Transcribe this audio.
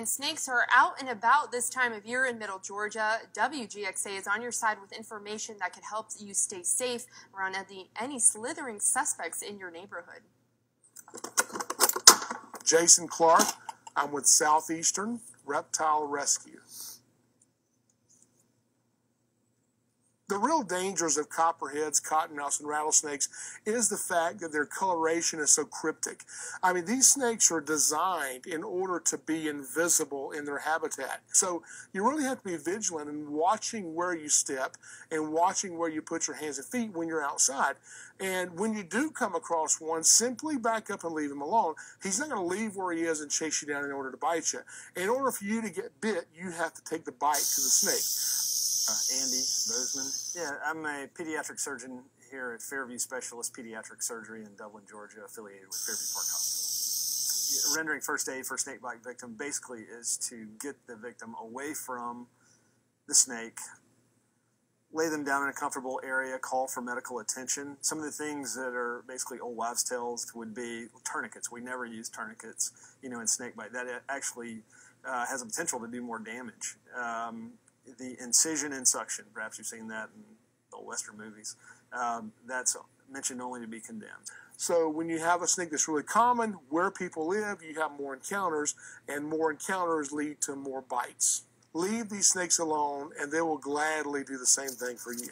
And snakes are out and about this time of year in Middle Georgia. WGXA is on your side with information that can help you stay safe around any, any slithering suspects in your neighborhood. Jason Clark. I'm with Southeastern Reptile Rescue. The real dangers of copperheads, cottonmouths, and rattlesnakes is the fact that their coloration is so cryptic. I mean, these snakes are designed in order to be invisible in their habitat. So you really have to be vigilant and watching where you step and watching where you put your hands and feet when you're outside. And when you do come across one, simply back up and leave him alone. He's not going to leave where he is and chase you down in order to bite you. In order for you to get bit, you have to take the bite to the snake. Uh, Andy Bozeman. Yeah, I'm a pediatric surgeon here at Fairview Specialist Pediatric Surgery in Dublin, Georgia, affiliated with Fairview Park Hospital. Rendering first aid for snake bite victim basically is to get the victim away from the snake, lay them down in a comfortable area, call for medical attention. Some of the things that are basically old wives' tales would be tourniquets. We never use tourniquets, you know, in snake bite. That actually uh, has a potential to do more damage. Um, the incision and suction. Perhaps you've seen that in the Western movies. Um, that's mentioned only to be condemned. So when you have a snake that's really common where people live, you have more encounters, and more encounters lead to more bites. Leave these snakes alone, and they will gladly do the same thing for you.